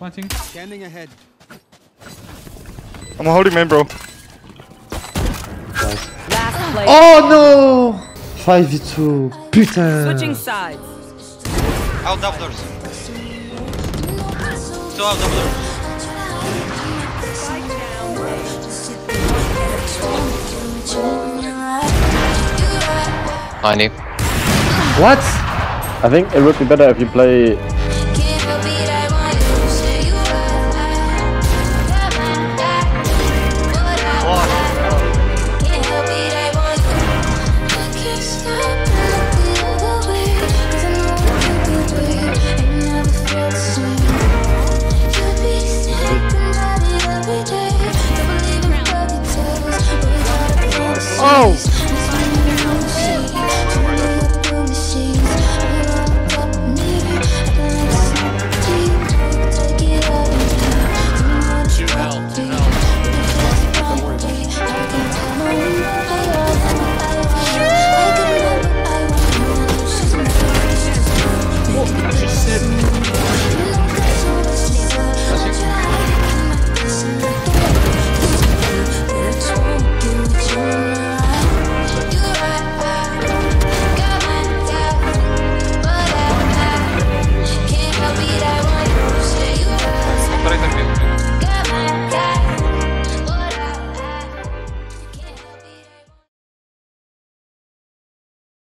Planting. Scanning ahead. I'm holding main, bro. Oh no 5v2 Putain Switching sides. Out double doors. Two out double doors. Ninety. What I think it would be better if you play